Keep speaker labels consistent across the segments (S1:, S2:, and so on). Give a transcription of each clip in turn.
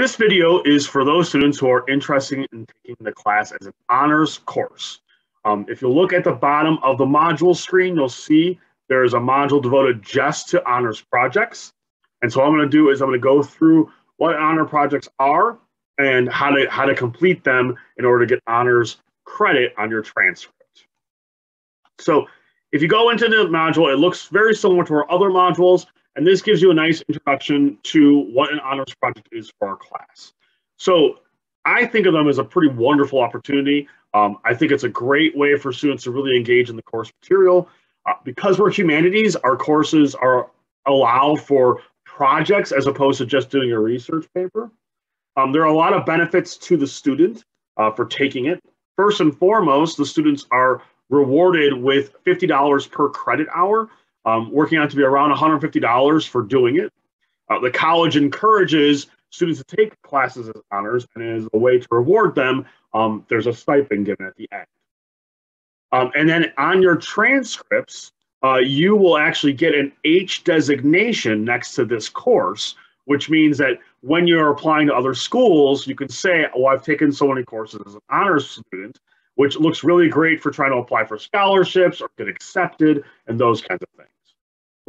S1: This video is for those students who are interested in taking the class as an honors course. Um, if you look at the bottom of the module screen, you'll see there's a module devoted just to honors projects. And so what I'm going to do is I'm going to go through what honor projects are and how to how to complete them in order to get honors credit on your transcript. So if you go into the module, it looks very similar to our other modules, and this gives you a nice introduction to what an honors project is for our class. So I think of them as a pretty wonderful opportunity. Um, I think it's a great way for students to really engage in the course material. Uh, because we're humanities, our courses are allow for projects as opposed to just doing a research paper. Um, there are a lot of benefits to the student uh, for taking it. First and foremost, the students are rewarded with $50 per credit hour, um, working out to be around $150 for doing it. Uh, the college encourages students to take classes as honors, and as a way to reward them, um, there's a stipend given at the end. Um, and then on your transcripts, uh, you will actually get an H designation next to this course, which means that when you're applying to other schools, you can say, oh, I've taken so many courses as an honors student, which looks really great for trying to apply for scholarships or get accepted and those kinds of things.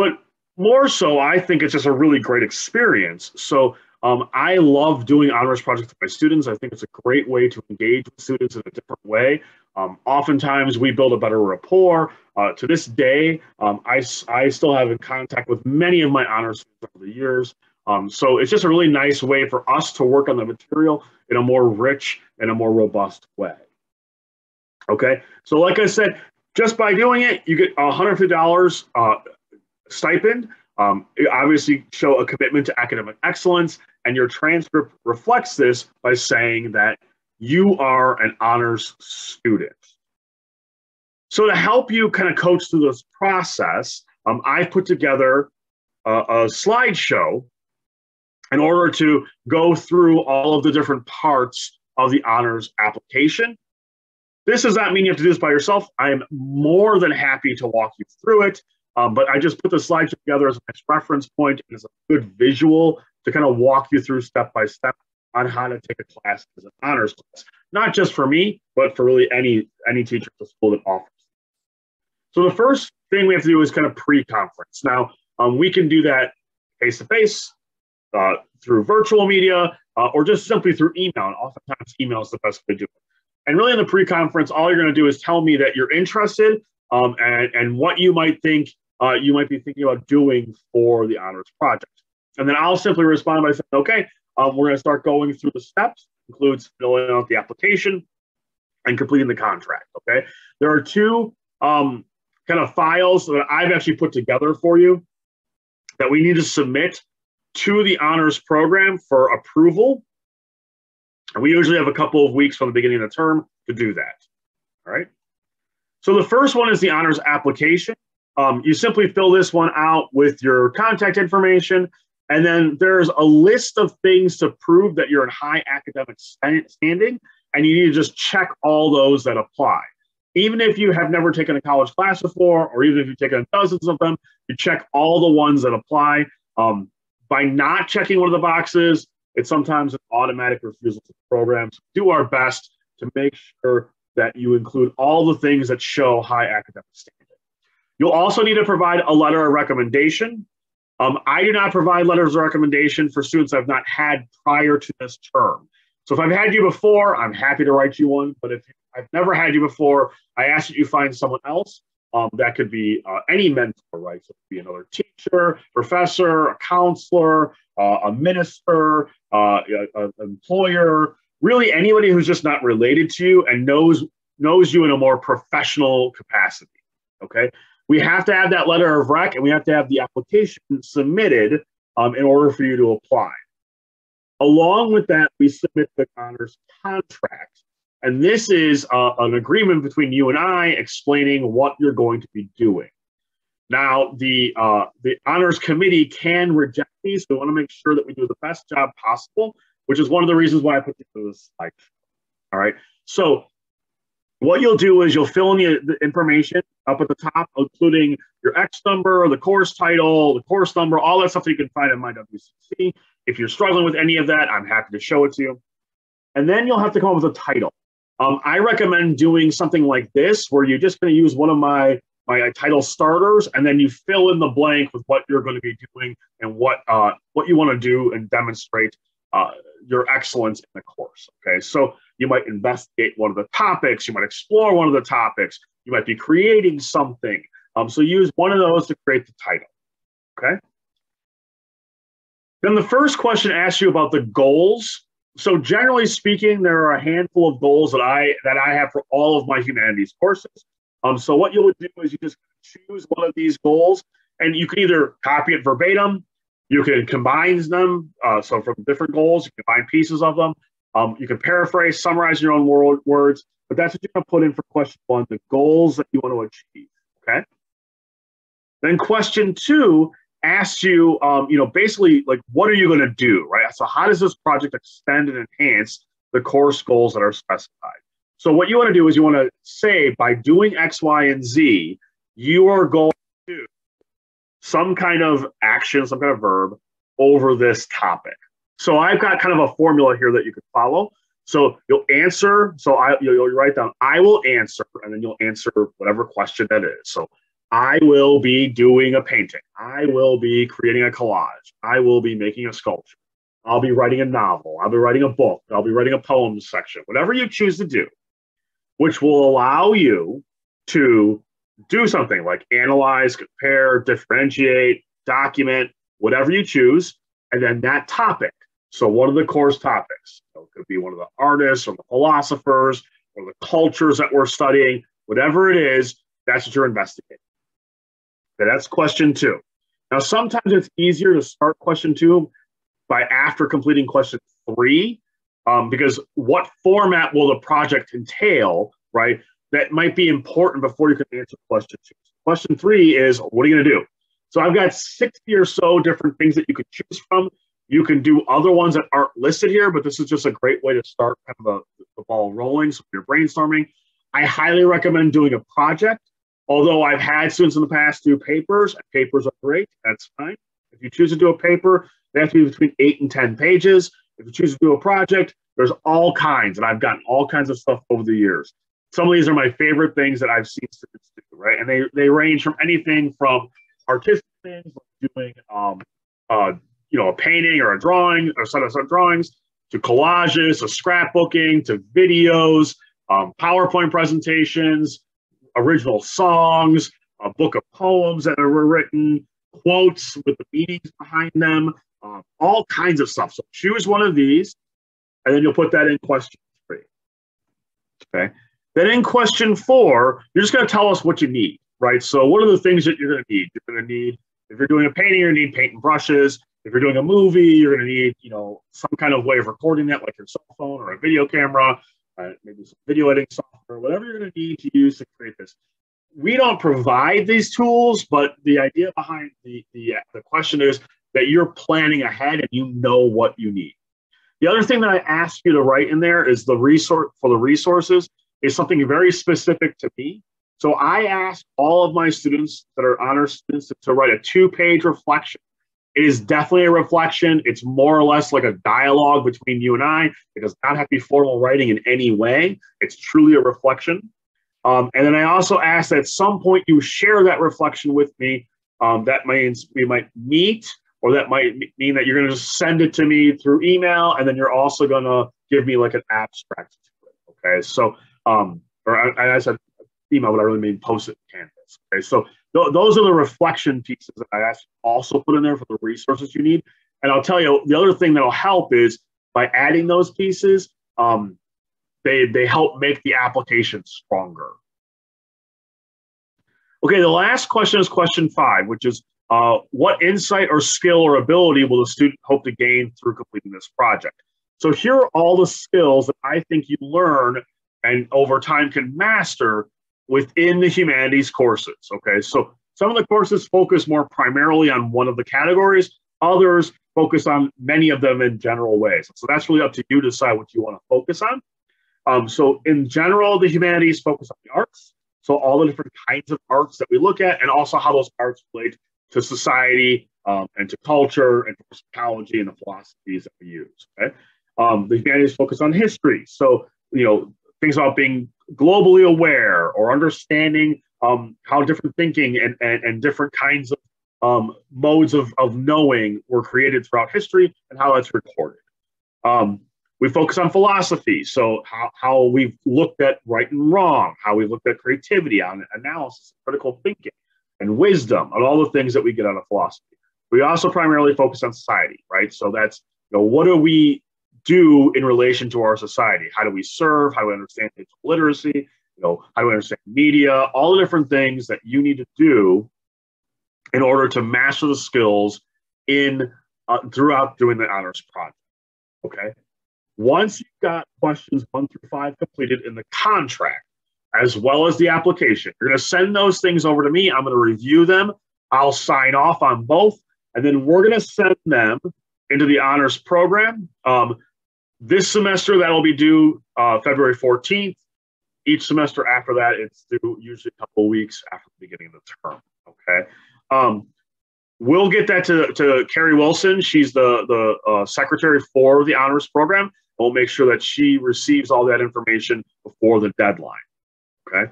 S1: But more so, I think it's just a really great experience. So um, I love doing honors projects with my students. I think it's a great way to engage with students in a different way. Um, oftentimes, we build a better rapport. Uh, to this day, um, I, I still have in contact with many of my honors students over the years. Um, so it's just a really nice way for us to work on the material in a more rich and a more robust way. Okay, so like I said, just by doing it, you get $150 uh, stipend. Um, obviously show a commitment to academic excellence, and your transcript reflects this by saying that you are an honors student. So to help you kind of coach through this process, um, I've put together a, a slideshow in order to go through all of the different parts of the honors application. This does not mean you have to do this by yourself. I am more than happy to walk you through it, um, but I just put the slideshow together as a nice reference point and as a good visual to kind of walk you through step by step on how to take a class as an honors class, not just for me, but for really any any teacher at the school that offers. So the first thing we have to do is kind of pre-conference. Now um, we can do that face to face, through virtual media, uh, or just simply through email. And oftentimes, email is the best way to do it. And really, in the pre-conference, all you're going to do is tell me that you're interested um, and, and what you might think uh, you might be thinking about doing for the honors project. And then I'll simply respond by saying, okay, um, we're going to start going through the steps, includes filling out the application and completing the contract. Okay. There are two um, kind of files that I've actually put together for you that we need to submit to the honors program for approval. And we usually have a couple of weeks from the beginning of the term to do that. All right. So the first one is the honors application. Um, you simply fill this one out with your contact information, and then there's a list of things to prove that you're in high academic standing, and you need to just check all those that apply. Even if you have never taken a college class before, or even if you've taken dozens of them, you check all the ones that apply. Um, by not checking one of the boxes, it's sometimes an automatic refusal to the program. So do our best to make sure that you include all the things that show high academic standing. You'll also need to provide a letter of recommendation. Um, I do not provide letters of recommendation for students I've not had prior to this term. So if I've had you before, I'm happy to write you one. But if I've never had you before, I ask that you find someone else. Um, that could be uh, any mentor, right? So it could be another teacher, professor, a counselor, uh, a minister, uh, an employer, really anybody who's just not related to you and knows knows you in a more professional capacity. Okay, we have to have that letter of rec and we have to have the application submitted um, in order for you to apply. Along with that, we submit the honors contract. And this is uh, an agreement between you and I explaining what you're going to be doing. Now, the uh, the honors committee can reject these, so we want to make sure that we do the best job possible, which is one of the reasons why I put this slide. All right. So what you'll do is you'll fill in the, information up at the top, including your X number, the course title, the course number, all that stuff that you can find in my WCC. If you're struggling with any of that, I'm happy to show it to you. And then you'll have to come up with a title. Um, I recommend doing something like this, where you're just going to use one of my my title starters, and then you fill in the blank with what you're going to be doing and what uh, what you want to do and demonstrate uh, your excellence in the course. Okay, so you might investigate one of the topics, you might explore one of the topics, you might be creating something. Um, so use one of those to create the title. Okay. Then the first question asks you about the goals. So generally speaking, there are a handful of goals that I that I have for all of my humanities courses. Um, so what you would do is you just choose one of these goals, and you can either copy it verbatim, you can combine them. Uh, so from different goals, you can combine pieces of them. Um, you can paraphrase, summarize in your own word, words, but that's what you're going to put in for question one: the goals that you want to achieve. Okay. Then question two asks you, um, you know, basically like, what are you going to do, right? So how does this project extend and enhance the course goals that are specified? So what you want to do is you want to say by doing X, Y, and Z, you are going to some kind of action, some kind of verb over this topic. So I've got kind of a formula here that you could follow. So you'll answer. So I you'll, you'll write down I will answer, and then you'll answer whatever question that is. So I will be doing a painting. I will be creating a collage. I will be making a sculpture. I'll be writing a novel. I'll be writing a book. I'll be writing a poem section. Whatever you choose to do, which will allow you to do something like analyze, compare, differentiate, document, whatever you choose, and then that topic. So, what are the course topics? So it could be one of the artists or the philosophers or the cultures that we're studying, whatever it is, that's what you're investigating. Okay, that's question two. Now, sometimes it's easier to start question two by after completing question three, um, because what format will the project entail, right? That might be important before you can answer question two. Question three is what are you going to do? So I've got 60 or so different things that you could choose from. You can do other ones that aren't listed here, but this is just a great way to start kind of a, the ball rolling. So you're brainstorming. I highly recommend doing a project Although I've had students in the past do papers, and papers are great, that's fine. If you choose to do a paper, they have to be between eight and 10 pages. If you choose to do a project, there's all kinds, and I've gotten all kinds of stuff over the years. Some of these are my favorite things that I've seen students do, right? And they, they range from anything from artistic things, like doing, um, uh, you know, a painting or a drawing or set of drawings, to collages, to scrapbooking, to videos, um, PowerPoint presentations, original songs, a book of poems that were written, quotes with the meanings behind them, uh, all kinds of stuff. So choose one of these, and then you'll put that in question three. Okay. Then in question four, you're just going to tell us what you need, right? So what are the things that you're going to need? You're going to need, if you're doing a painting, you're going to need paint and brushes. If you're doing a movie, you're going to need, you know, some kind of way of recording that, like your cell phone or a video camera uh, maybe some video editing software, whatever you're going to need to use to create this. We don't provide these tools, but the idea behind the, the, the question is that you're planning ahead and you know what you need. The other thing that I ask you to write in there is the resource for the resources is something very specific to me. So I ask all of my students that are honor students to write a two-page reflection it is definitely a reflection. It's more or less like a dialogue between you and I. It does not have to be formal writing in any way. It's truly a reflection. Um, and then I also ask that at some point you share that reflection with me. Um, that means we might meet, or that might mean that you're going to just send it to me through email, and then you're also going to give me like an abstract. Okay, so um, or I, I said email, but I really mean post it Canvas. Okay, so th- those are the reflection pieces that I also put in there for the resources you need. And I'll tell you, the other thing that'll help is by adding those pieces, um, they they help make the application stronger. Okay, the last question is question five, which is uh, what insight or skill or ability will the student hope to gain through completing this project? So here are all the skills that I think you learn and over time can master within the humanities courses. Okay, so some of the courses focus more primarily on one of the categories, others focus on many of them in general ways. So that's really up to you to decide what you want to focus on. Um, so in general, the humanities focus on the arts. So all the different kinds of arts that we look at, and also how those arts relate to society um, and to culture and to psychology and the philosophies that we use. Okay, um, the humanities focus on history, so you know things about being globally aware or understanding um, how different thinking and, and, and different kinds of um, modes of, of knowing were created throughout history and how that's recorded. Um, we focus on philosophy, so how, how we've looked at right and wrong, how we've looked at creativity, on analysis, critical thinking, and wisdom, and all the things that we get out of philosophy. We also primarily focus on society, right? So that's you know what are we do in relation to our society? How do we serve? How do we understand literacy? You know, how do we understand media? All the different things that you need to do in order to master the skills in uh, throughout doing the honors project. Okay. Once you've got questions one through five completed in the contract, as well as the application, you're going to send those things over to me. I'm going to review them. I'll sign off on both, and then we're going to send them into the honors program. Um, this semester, that'll be due uh, February 14th. Each semester after that, it's due usually a couple weeks after the beginning of the term. Okay. Um, we'll get that to, to Carrie Wilson. She's the, the uh, secretary for the honors program. We'll make sure that she receives all that information before the deadline. Okay.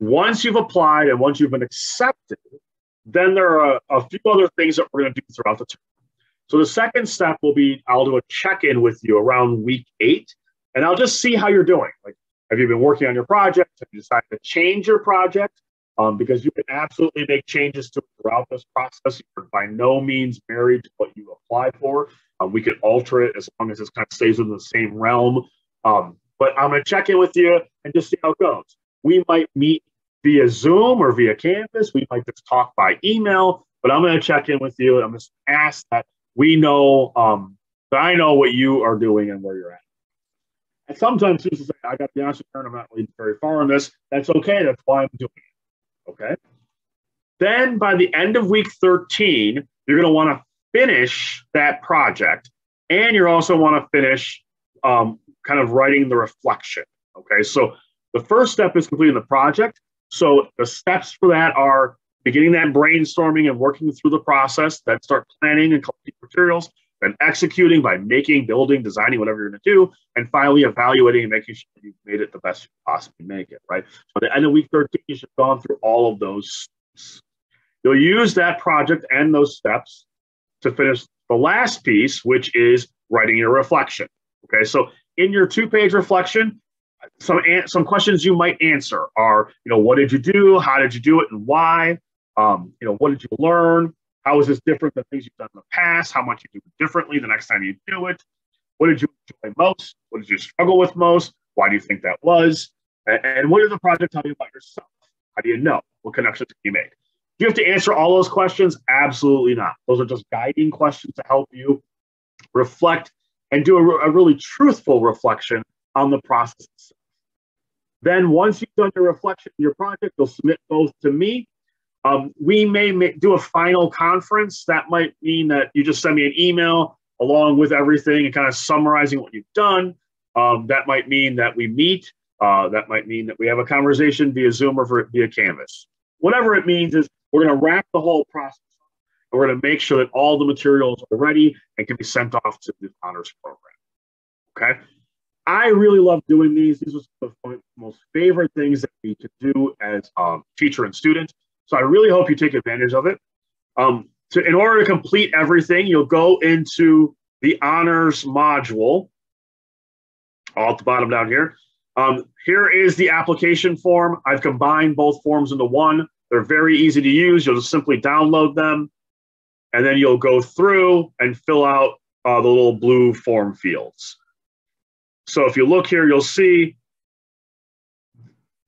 S1: Once you've applied and once you've been accepted, then there are a, a few other things that we're going to do throughout the term. So the second step will be I'll do a check-in with you around week eight, and I'll just see how you're doing. Like, have you been working on your project? Have you decided to change your project? Um, because you can absolutely make changes to throughout this process. You're by no means married to what you apply for. Um, we can alter it as long as it kind of stays within the same realm. Um, but I'm going to check in with you and just see how it goes. We might meet via Zoom or via Canvas. We might just talk by email, but I'm going to check in with you. I'm to ask that we know um, that I know what you are doing and where you're at. And sometimes say, I got to be honest with you, I'm not really very far on this. That's okay. That's why I'm doing it. Okay. Then by the end of week 13, you're going to want to finish that project. And you also want to finish um, kind of writing the reflection. Okay. So the first step is completing the project. So the steps for that are beginning that brainstorming and working through the process, then start planning and collecting materials, then executing by making, building, designing, whatever you're going to do, and finally evaluating and making sure you've made it the best you possibly make it, right? So at the end of week 13, you should have gone through all of those steps. You'll use that project and those steps to finish the last piece, which is writing your reflection. Okay, so in your two-page reflection, some some questions you might answer are, you know, what did you do? How did you do it, and why? Um, you know, what did you learn? How is this different than things you've done in the past? How much you do it differently the next time you do it? What did you enjoy most? What did you struggle with most? Why do you think that was? And, and what did the project tell you about yourself? How do you know? What connections can you make? Do you have to answer all those questions? Absolutely not. Those are just guiding questions to help you reflect and do a, a really truthful reflection on the process. Then, once you've done your reflection, in your project, you'll submit both to me um, we may do a final conference. That might mean that you just send me an email along with everything and kind of summarizing what you've done. Um, that might mean that we meet. Uh, that might mean that we have a conversation via Zoom or via Canvas. Whatever it means is we're going to wrap the whole process and we're going to make sure that all the materials are ready and can be sent off to the honors program. Okay. I really love doing these. These are some of the most favorite things that we could do as um, teacher and student. So I really hope you take advantage of it. Um, to, in order to complete everything, you'll go into the honors module, all at the bottom down here. Um, here is the application form. I've combined both forms into one. They're very easy to use. You'll just simply download them, and then you'll go through and fill out uh, the little blue form fields. So if you look here, you'll see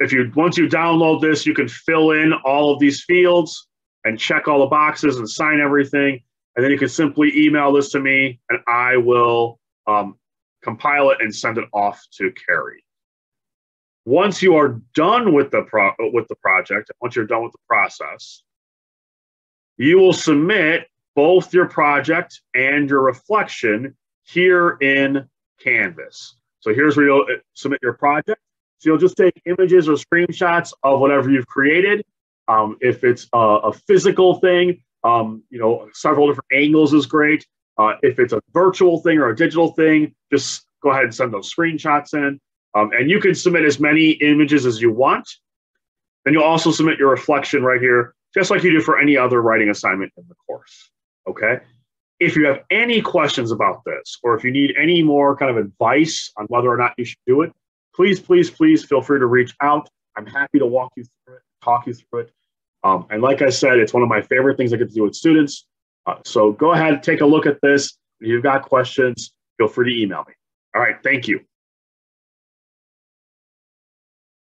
S1: if you once you download this, you can fill in all of these fields and check all the boxes and sign everything. And then you can simply email this to me and I will um, compile it and send it off to Carrie. Once you are done with the pro- with the project, once you're done with the process, you will submit both your project and your reflection here in Canvas. So here's where you'll uh, submit your project. So you'll just take images or screenshots of whatever you've created. Um, if it's a, a physical thing, Um, you know, several different angles is great. Uh, if it's a virtual thing or a digital thing, just go ahead and send those screenshots in. Um, and you can submit as many images as you want. Then you'll also submit your reflection right here, just like you do for any other writing assignment in the course. Okay. If you have any questions about this, or if you need any more kind of advice on whether or not you should do it, please, please, please feel free to reach out. I'm happy to walk you through it, talk you through it. Um, and like I said, it's one of my favorite things I get to do with students. Uh, so go ahead, take a look at this. If you've got questions, feel free to email me. All right, thank you.